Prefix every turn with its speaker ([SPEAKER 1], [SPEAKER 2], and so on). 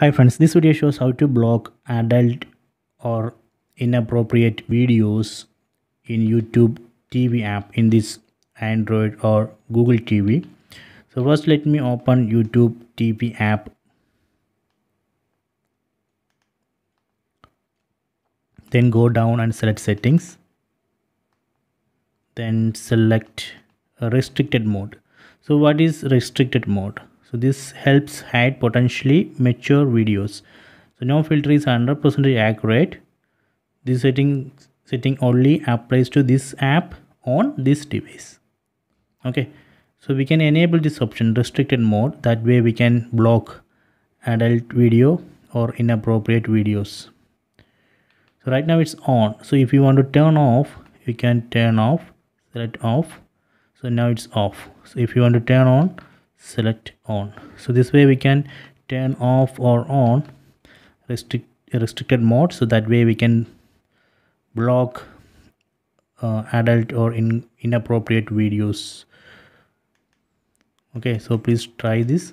[SPEAKER 1] Hi friends, this video shows how to block adult or inappropriate videos in YouTube TV app in this Android or Google TV. So first let me open YouTube TV app. Then go down and select settings. Then select restricted mode. So what is restricted mode? So this helps hide potentially mature videos. So no filter is 100% accurate. This setting setting only applies to this app on this device. Okay. So we can enable this option restricted mode that way we can block adult video or inappropriate videos. So right now it's on. So if you want to turn off you can turn off select off. So now it's off. So if you want to turn on select on. So this way we can turn off or on restrict restricted mode. So that way we can block uh, adult or in inappropriate videos. Okay so please try this